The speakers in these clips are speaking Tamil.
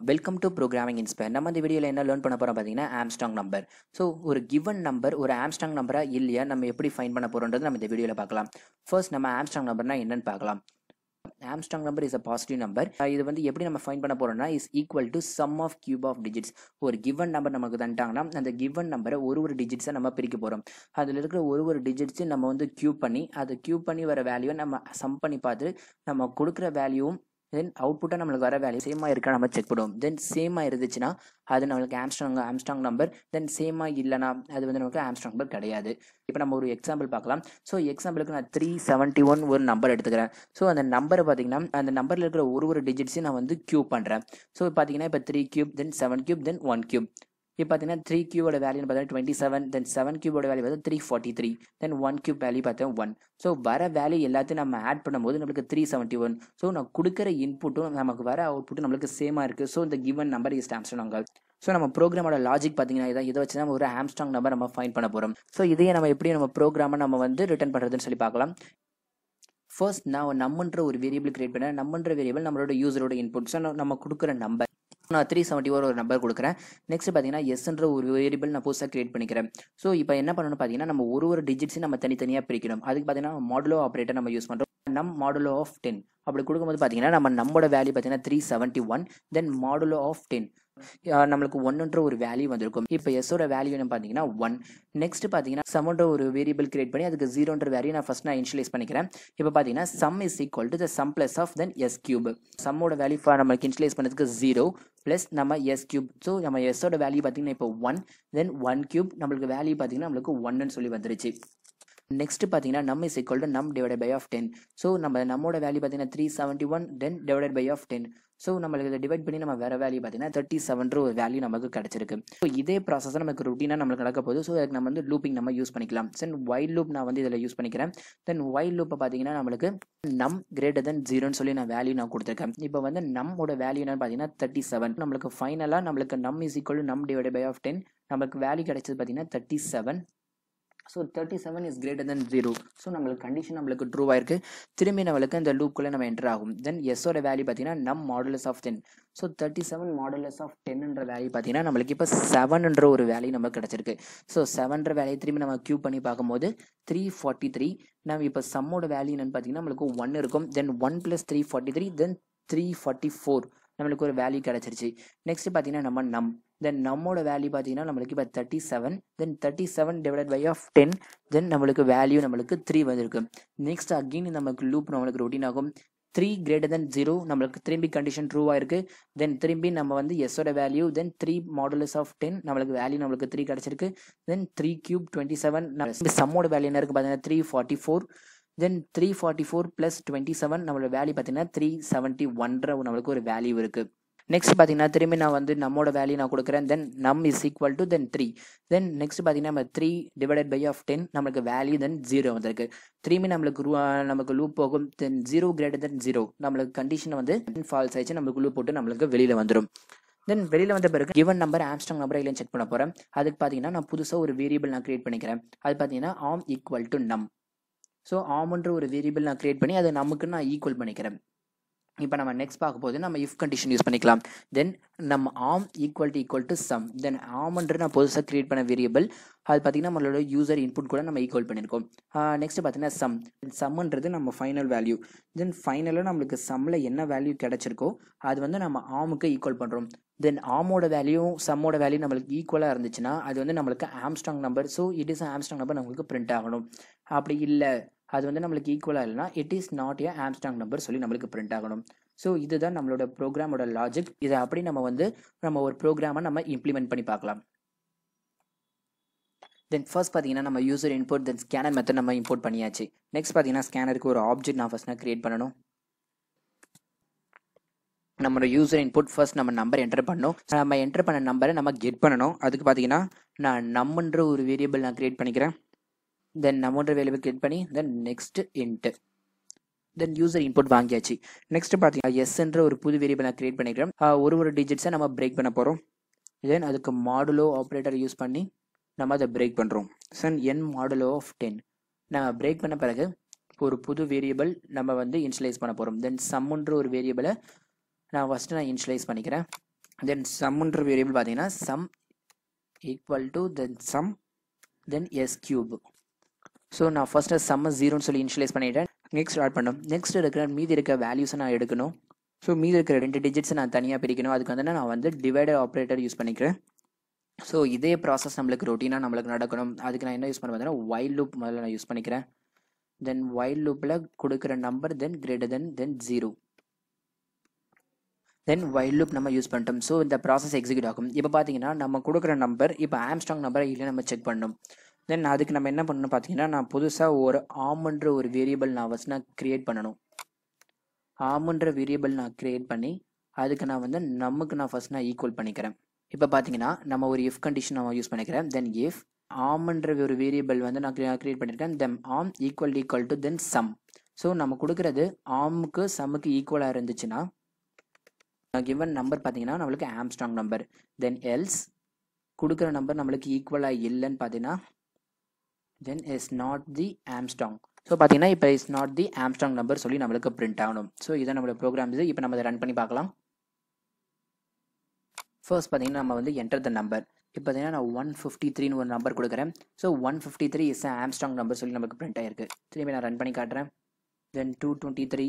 வெல்கம் டு ப்ரோக்ராமிங் இன்ஸ்பயர் நம்ம இந்த வீடியோவில் என்ன லேர்ன் பண்ண போகிறோம் பார்த்தீங்கன்னா ஆம்ஸ்டாங் நம்பர் ஸோ ஒரு கிவன் நம்பர் ஒரு ஆம்ஸ்டாங் நம்பரா இல்லையா நம்ம எப்படி ஃபைன் பண்ண போகிறோன்றது நம்ம இந்த வீடியோவில் பார்க்கலாம். ஃபர்ஸ்ட் நம்ம ஆம்ஸ்டாங் நம்பர்னா என்னன்னு பார்க்கலாம். Armstrong number is a positive number இது வந்து எப்படி நம்ம ஃபைன் பண்ண போகிறோம்னா is equal to sum of cube of digits ஒரு கிவன் நம்பர் நமக்கு தந்துட்டாங்கன்னா அந்த கிவன் நம்பரை ஒரு ஒரு டிஜிட்ஸை நம்ம பிரிக்க போகிறோம் அதில் இருக்கிற ஒரு ஒரு டிஜிட்ஸையும் நம்ம வந்து கியூப் பண்ணி அதை கியூப் பண்ணி வர வேல்யூவை நம்ம சம் பண்ணி பார்த்து நம்ம கொடுக்குற வேல்யூவும் தென் அவுட்புட்டாக நம்மளுக்கு வர வேல்யூ சேமாக இருக்கா நம்ம செக் பண்ணுவோம். தென் சேமாக இருந்துச்சுன்னா அது நம்மளுக்கு ஆம்ஸ்ட்ராங் ஆம்ஸ்ட்ராங் நம்பர் தென் சேமாக இல்லைனா அது வந்து நமக்கு ஆம்ஸ்ட்ராங் நம்பர் கிடையாது. இப்போ நம்ம ஒரு எக்ஸாம்பிள் பார்க்கலாம். ஸோ எக்ஸாம்பிளுக்கு நான் த்ரீ செவன்ட்டி ஒன் ஒரு நம்பர் எடுத்துக்கிறேன். ஸோ அந்த நம்பரை பார்த்தீங்கன்னா அந்த நம்பரில் இருக்கிற ஒரு ஒரு டிஜிட்ஸையும் நான் வந்து க்யூப் பண்ணுறேன் ஸோ பார்த்தீங்கன்னா இப்போ three cube then seven cube then one cube இப்போ பார்த்தீங்கன்னா த்ரீ கியூவோட வேல்யூ பார்த்தீங்கன்னா டுவெண்ட்டி செவன் தென் செவன் கியூபோட வேல்யூ பார்த்தா three forty three then one cube value பார்த்தா ஒன் ஸோ வர வேல்யூ எல்லாத்தையும் நம்ம ஆட் பண்ணும்போது நம்மளுக்கு த்ரீ செவன்ட்டி ஒன் ஸோ நான் கொடுக்குற இன்புட்டும் நமக்கு வர அவுட்புட்டும் நம்மளுக்கு சேமாக இருக்குது ஸோ இந்த given number is Armstrong so நம்ம ப்ரோக்ராமோட லாஜிக் பார்த்தீங்கன்னா இதை இதை வச்சு நம்ம ஒரு ஆம்ஸ்டாங் நம்பர் நம்ம ஃபைன் பண்ண போகிறோம் ஸோ இதையே நம்ம எப்படி நம்ம ப்ரோக்ராமை நம்ம வந்து ரிட்டர்ன் பண்ணுறதுன்னு சொல்லி பார்க்கலாம். ஃபர்ஸ்ட் நான் நம்மன்ற ஒரு வேரியபிள் கிரியேட் பண்ணேன். நம்மன்ற வேரியபிள் நம்மளோட யூசரோட இன்புட் ஸோ நம்ம கொடுக்குற நம்பர் நான் த்ரீ செவன்ட்டி ஒரு நம்பர் கொடுக்குறேன். நெக்ஸ்ட் பார்த்தீங்கன்னா எஸ்ன்ற ஒரு வேரியபிள் நான் புதுசாக கிரியேட் பண்ணிக்கிறேன். ஸோ இப்போ என்ன பண்ணணும் பார்த்தீங்கன்னா நம்ம ஒரு ஒரு டிஜிட்ஸையும் நம்ம தனித்தனியாக பிரிக்கணும். அதுக்கு பார்த்தீங்கன்னா மாடுலோ ஆப்ரேட்டர் நம்ம யூஸ் பண்ணுறோம் நம் மாடுலோ ஆஃப் டென் அப்படி கொடுக்கும்போது பார்த்தீங்கன்னா நம்ம நம்மளோட வேல்யூ பார்த்தீங்கன்னா three seventy one then modulo of ten நம்மளுக்கு ஒன்னுன்ற ஒரு வேல்யூ வந்திருக்கும். இப்போ எஸ்ஸோட வேல்யூ என்ன பார்த்தீங்கன்னா ஒன் நெக்ஸ்ட் பார்த்தீங்கன்னா சம்ன்ற ஒரு வேரியபிள் கிரியேட் பண்ணி அதுக்கு ஜீரோன்ற வேல்யூ நான் ஃபஸ்ட் நான் இன்ஷியலைஸ் பண்ணிக்கிறேன். இப்போ பார்த்தீங்கன்னா sum is equal to the sum plus of then S cube சம்மோட value நம்மளுக்கு இன்ஷியலைஸ் பண்ணதுக்கு ஜீரோ ப்ளஸ் நம்ம எஸ் கியூப் ஸோ நம்ம எஸ்ஸோட வேல்யூ பார்த்தீங்கன்னா இப்போ ஒன் தென் ஒன் கியூப் நம்மளுக்கு வேல்யூ பார்த்தீங்கன்னா நம்மளுக்கு ஒன்னு சொல்லி வந்துருச்சு. நெக்ஸ்ட் பார்த்தீங்கன்னா num is equal to num divided by of ten so நம்ம நம்மோட வேல்யூ பார்த்தீங்கன்னா three seventy one then divided by of ten so நம்மளுக்கு இதை டிவைட் பண்ணி நம்ம வேறு வேல்யூ பார்த்தீங்கன்னா தேர்ட்டி செவன்ற ஒரு வேல்யூ நமக்கு கிடச்சிருக்கு. ஸோ இதே ப்ராசஸ் நமக்கு ருட்டீனாக நம்மளுக்கு நடக்க போகுது. ஸோ அதுக்கு நம்ம வந்து லூப்பிங் நம்ம யூஸ் பண்ணிக்கலாம். தென் வைல்ட் லூப் நான் வந்து இதில் யூஸ் பண்ணிக்கிறேன். தென் வைல்ட் லூப்பை பார்த்தீங்கன்னா நம்மளுக்கு நம் கிரேட்டர் தென் ஜீரோன்னு சொல்லி நான் வேல்யூ நான் கொடுத்துருக்கேன். இப்போ வந்து நம்மோட வேல்யூ என்னன்னு பார்த்தீங்கன்னா தேர்ட்டி செவன் நம்மளுக்கு ஃபைனலாக நம்மளுக்கு num is equal num divide by of ten நமக்கு வேல்யூ கிடைச்சது பார்த்தீங்கன்னா thirty seven so thirty seven is greater then zero so நம்மளுக்கு கண்டிஷன் நம்மளுக்கு ட்ரூ ஆயிருக்கு. திரும்பி நம்மளுக்கு இந்த லூப்குள்ளே நம்ம என்டர் ஆகும். தென் எஸ்ஸோட வேல்யூ பார்த்தீங்கன்னா num modulus of ten so thirty seven modulus of டென்ன்ற value பார்த்தீங்கன்னா நம்மளுக்கு இப்போ செவன்ன்ற ஒரு வேல்யூ நமக்கு கிடச்சிருக்கு. ஸோ செவன்ற வேலையை திரும்பி நம்ம க்யூ பண்ணி பார்க்கும்போது த்ரீ ஃபார்ட்டி த்ரீ நம்ம இப்போ சம்மோட வேல்யூ என்னன்னு பார்த்தீங்கன்னா நம்மளுக்கு ஒன் இருக்கும். Then one plus three forty three then three forty four நம்மளுக்கு ஒரு வேல்யூ கிடச்சிருச்சு. நெக்ஸ்ட் பார்த்தீங்கன்னா நம்ம நம் தென் நம்மோட வேல்யூ பார்த்தீங்கன்னா நம்மளுக்கு இப்போ thirty seven then thirty seven divide by of ten then நம்மளுக்கு வேல்யூ நம்மளுக்கு த்ரீ வந்திருக்கு. நெக்ஸ்ட் அகெயின் நமக்கு லூப் நம்மளுக்கு ரொட்டீன் ஆகும். த்ரீ கிரேட்டர் தென் ஜீரோ நம்மளுக்கு திரும்பி கண்டிஷன் ட்ரூவாக இருக்குது தென் திரும்பி நம்ம வந்து எஸ்ஸோட value then three modulus of ten நம்மளுக்கு வேல்யூ நம்மளுக்கு த்ரீ கிடச்சிருக்கு. Then three cube twenty seven சம்மோட value என்ன இருக்குது பார்த்தீங்கன்னா three forty four then three forty four plus twenty seven நம்மளோட வேல்யூ பார்த்தீங்கன்னா த்ரீ செவன்ட்டி ஒன்ற நம்மளுக்கு ஒரு வேல்யூ இருக்குது நெக்ஸ்ட் பார்த்தீங்கன்னா திரும்பி நான் வந்து நம்மோட வேல்யூ நான் கொடுக்குறேன். Then num is equal to then three then next பார்த்தீங்கன்னா நம்ம three divided by of ten நம்மளுக்கு வேல்யூ தென் ஜீரோ வந்திருக்கு. திரும்பி நம்மளுக்கு ரூ நமக்கு லூப் போகும். Then zero greater then zero நம்மளுக்கு கண்டிஷன் வந்து ஃபால்ஸ் ஆயிடுச்சு. நம்மளுக்கு லூப் போட்டு நம்மளுக்கு வெளியில் வந்துடும் தென் வெளியில் வந்த பிறகு கிவன் நம்பர் ஆம்ஸ்டாங் நம்பர் இல்லைன்னு செக் பண்ண போகிறேன் அதுக்கு பார்த்தீங்கன்னா நான் புதுசாக ஒரு வேரியபிள் நான் கிரியேட் பண்ணிக்கிறேன். அது பார்த்தீங்கன்னா arm equal to num so ஆம்ன்ற ஒரு வேரியபிள் நான் கிரியேட் பண்ணி அதை நமக்கு நான் ஈக்குவல் பண்ணிக்கிறேன். இப்போ நம்ம நெக்ஸ்ட் பார்க்க போது நம்ம இஃப் கண்டிஷன் யூஸ் பண்ணிக்கலாம். தென் நம்ம arm equal to equal to sum then ஆம்ன்ற நான் புதுசாக கிரியேட் பண்ண வேரியபிள் அது பார்த்தீங்கன்னா நம்மளோட யூசர் இன்புட் கூட நம்ம ஈக்குவல் பண்ணியிருக்கோம் நெக்ஸ்ட் பார்த்தீங்கன்னா சம் சம்ன்றது நம்ம ஃபைனல் வேல்யூ தென் ஃபைனலாக நம்மளுக்கு சம்மில் என்ன வேல்யூ கிடச்சிருக்கோ அது வந்து நம்ம ஆமுக்கு ஈக்குவல் பண்ணுறோம் தென் ஆமோட வேல்யூ சம்மோட வேல்யூ நம்மளுக்கு ஈக்குவலாக இருந்துச்சுன்னா அது வந்து நம்மளுக்கு Armstrong number so it is Armstrong number நம்மளுக்கு பிரிண்ட் ஆகணும். அப்படி இல்லை. அது வந்து நம்மளுக்கு ஈக்குவலாக இல்லைனா it is not a Armstrong number சொல்லி நம்மளுக்கு பிரிண்ட் ஆகணும். ஸோ இதுதான் நம்மளோட ப்ரோக்ராமோட லாஜிக் இதை அப்படி நம்ம வந்து நம்ம ஒரு ப்ரோக்ராமை நம்ம இம்ப்ளிமெண்ட் பண்ணி பார்க்கலாம். தென் ஃபர்ஸ்ட் பார்த்தீங்கன்னா நம்ம user input then scanner method நம்ம இம்போர்ட் பண்ணியாச்சு. நெக்ஸ்ட் பார்த்தீங்கன்னா ஸ்கேனருக்கு ஒரு ஆப்ஜெக்ட் நான் ஃபர்ஸ்ட் நான் கிரியேட் பண்ணணும். நம்மளோட யூசர் இன்புட் ஃபர்ஸ்ட் நம்ம நம்பர் என்டர் பண்ணணும். நம்ம என்டர் பண்ண நம்பரை நம்ம கெட் பண்ணணும். அதுக்கு பார்த்தீங்கன்னா நான் நம்மன்ற ஒரு வேரியபிள் நான் கிரியேட் பண்ணிக்கிறேன். தென் நம்மன்ற வேரியபிள் கிளிக் பண்ணி then next into then user input வாங்கியாச்சு. நெக்ஸ்ட் பார்த்தீங்கன்னா எஸ்ன்ற ஒரு புது வேரியபிள் நான் கிரியேட் பண்ணிக்கிறேன். ஒரு ஒரு டிஜிட்ஸை நம்ம பிரேக் பண்ண போகிறோம் தென் அதுக்கு மாடுலோ ஆப்ரேட்டர் யூஸ் பண்ணி நம்ம அதை பிரேக் பண்ணுறோம் sum n modulo of ten நம்ம பிரேக் பண்ண பிறகு ஒரு புது வேரியபிள் நம்ம வந்து இன்ஷியலைஸ் பண்ண போகிறோம் தென் சம்முன்ற ஒரு வேரியபிளை நான் ஃபஸ்ட்டு நான் இன்ஷியலைஸ் பண்ணிக்கிறேன். தென் சம்முன்ற வேரியபிள் பார்த்தீங்கன்னா sum equal to then sum then S cube so நான் ஃபஸ்ட்டு சம்ம ஜீரோன்னு சொல்லி இனிஷியலைஸ் பண்ணிட்டேன். நெக்ஸ்ட் ஸ்டார்ட் பண்ணணும் நெக்ஸ்ட் இருக்கிற மீதி இருக்க வேல்யூஸை நான் எடுக்கணும். ஸோ மீதி இருக்கிற ரெண்டு டிஜிட்ஸை நான் தனியாக பிரிக்கணும். அதுக்கு வந்து நான் வந்து டிவைடர் ஆப்ரேட்டர் யூஸ் பண்ணிக்கிறேன். ஸோ இதே ப்ராசஸ் நம்மளுக்கு ரொட்டீனாக நம்மளுக்கு நடக்கணும். அதுக்கு நான் என்ன யூஸ் பண்ண பார்த்தீங்கன்னா வைல் லூப் முதல்ல நான் யூஸ் பண்ணிக்கிறேன். தென் வைல் லூப்பில் கொடுக்குற number then greater then then zero then while loop நம்ம யூஸ் பண்ணிட்டோம். ஸோ இந்த ப்ராசஸ் எக்ஸிக்யூட் ஆகும். இப்போ பார்த்தீங்கன்னா நம்ம கொடுக்குற நம்பர் இப்போ ஆம்ஸ்டாங் நம்பரை இல்லை நம்ம செக் பண்ணணும் தென் அதுக்கு நம்ம என்ன பண்ணணும் பார்த்தீங்கன்னா நான் புதுசாக ஒரு ஆம்ன்ற ஒரு வேரியபிள் நான் ஃபஸ்ட் நான் க்ரியேட் பண்ணணும். ஆம்ன்ற வேரியபிள் நான் க்ரியேட் பண்ணி அதுக்கு நான் வந்து நமக்கு நான் ஃபஸ்ட் நான் ஈக்குவல் பண்ணிக்கிறேன். இப்போ பார்த்தீங்கன்னா நம்ம ஒரு இஃப் கண்டிஷன் நம்ம யூஸ் பண்ணிக்கிறேன். தென் இஃப் ஆம்ன்ற ஒரு வேரியபிள் வந்து நான் க்ரியேட் பண்ணியிருக்கேன் then arm equal equal to then sum so நம்ம கொடுக்குறது ஆமுக்கு சம்முக்கு ஈக்குவலாக இருந்துச்சுன்னா கிவன் நம்பர் பார்த்தீங்கன்னா நம்மளுக்கு ஆம்ஸ்ட்ராங் நம்பர் தென் எல்ஸ் கொடுக்குற நம்பர் நம்மளுக்கு ஈக்குவலாக இல்லைன்னு பார்த்தீங்கன்னா then is not the Armstrong so பார்த்தீங்கன்னா இப்போ is not the Armstrong number சொல்லி நம்மளுக்கு பிரிண்ட் ஆகணும். ஸோ இதை நம்மளோட ப்ரோக்ராம் இது. இப்போ நம்ம அதை ரன் பண்ணி பார்க்கலாம். ஃபர்ஸ்ட் பார்த்தீங்கன்னா நம்ம வந்து என்டர் த நம்பர் இப்போ பார்த்தீங்கன்னா நான் ஒன் ஃபிஃப்டி த்ரீன்னு ஒரு நம்பர் கொடுக்குறேன். So one fifty three is Armstrong number சொல்லி நமக்கு பிரிண்ட் ஆயிருக்கு. திரும்பி நான் ரன் பண்ணி காட்டுறேன். Then two twenty three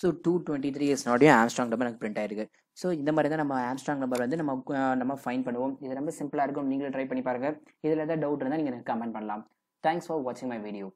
so two twenty three is not Armstrong number எனக்கு பிரிண்ட் ஆயிருக்கு. ஸோ இந்த மாதிரி தான் நம்ம ஆம்ஸ்ட்ராங் நம்பர் வந்து நம்ம நம்ம ஃபைன் பண்ணுவோம். இது ரொம்ப சிம்பிளாக இருக்கும். நீங்களும் ட்ரை பண்ணி பாருங்கள் இதில் ஏதாவது டவுட் இருந்தால் நீங்கள் எனக்கு கமெண்ட் பண்ணலாம். தேங்க்ஸ் ஃபார் வாட்சிங் மை வீடியோ